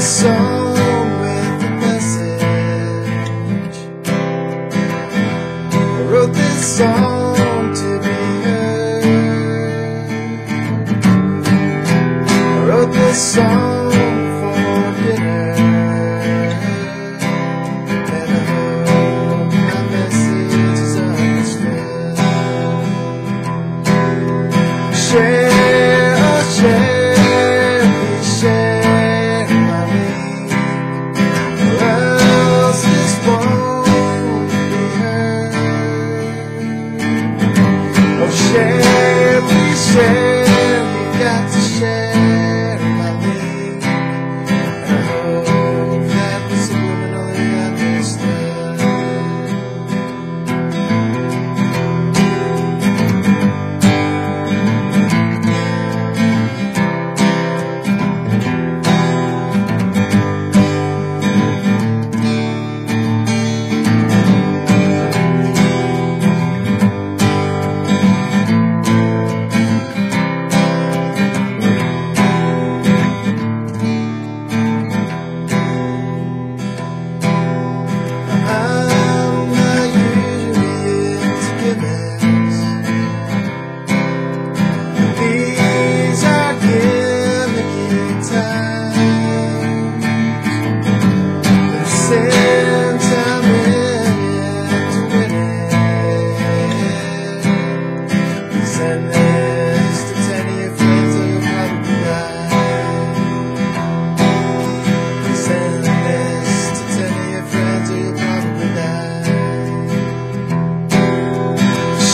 song with message. I wrote this song to. I wrote this song. say